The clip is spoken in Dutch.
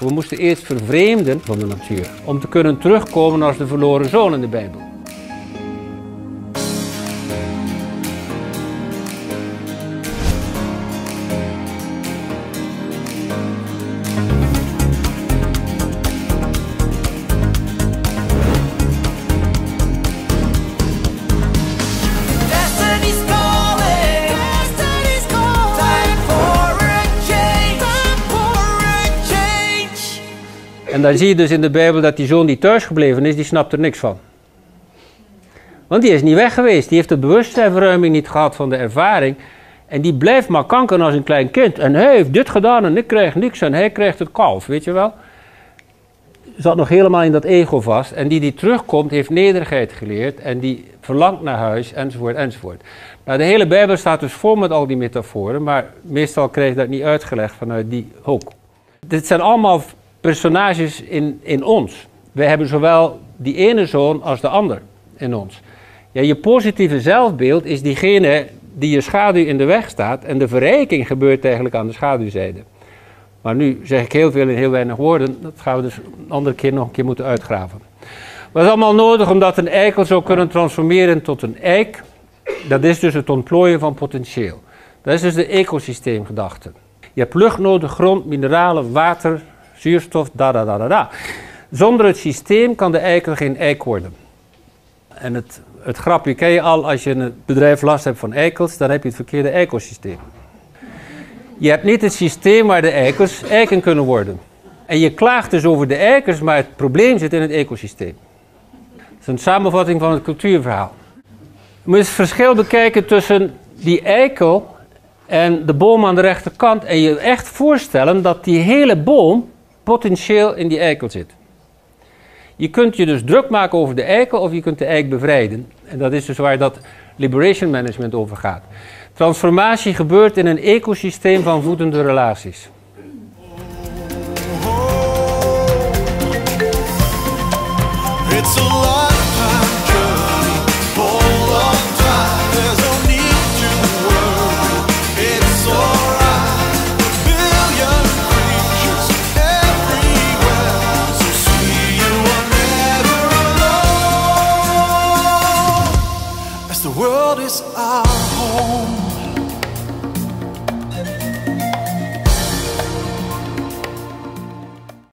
We moesten eerst vervreemden van de natuur om te kunnen terugkomen als de verloren zoon in de Bijbel. En dan zie je dus in de Bijbel dat die zoon die thuisgebleven is, die snapt er niks van. Want die is niet weg geweest. Die heeft de bewustzijnverruiming niet gehad van de ervaring. En die blijft maar kanken als een klein kind. En hij heeft dit gedaan en ik krijg niks en hij krijgt het kalf, weet je wel. Zat nog helemaal in dat ego vast. En die die terugkomt, heeft nederigheid geleerd. En die verlangt naar huis, enzovoort, enzovoort. Nou, de hele Bijbel staat dus vol met al die metaforen. Maar meestal krijg je dat niet uitgelegd vanuit die hoek. Dit zijn allemaal personages in, in ons. Wij hebben zowel die ene zoon als de ander in ons. Ja, je positieve zelfbeeld is diegene die je schaduw in de weg staat. En de verrijking gebeurt eigenlijk aan de schaduwzijde. Maar nu zeg ik heel veel in heel weinig woorden. Dat gaan we dus een andere keer nog een keer moeten uitgraven. Wat is allemaal nodig omdat een eikel zou kunnen transformeren tot een eik? Dat is dus het ontplooien van potentieel. Dat is dus de ecosysteemgedachte. Je hebt lucht nodig, grond, mineralen, water, zuurstof, da da da da da. Zonder het systeem kan de eikel geen eik worden. En het, het grapje ken je al, als je het bedrijf last hebt van eikels, dan heb je het verkeerde ecosysteem. Je hebt niet het systeem waar de eikels eiken kunnen worden. En je klaagt dus over de eikels, maar het probleem zit in het ecosysteem. Dat is een samenvatting van het cultuurverhaal. Je moet het verschil bekijken tussen die eikel en de boom aan de rechterkant. En je echt voorstellen dat die hele boom potentieel in die eikel zit. Je kunt je dus druk maken over de eikel of je kunt de eik bevrijden. En dat is dus waar dat liberation management over gaat. Transformatie gebeurt in een ecosysteem van voedende relaties. World is our home.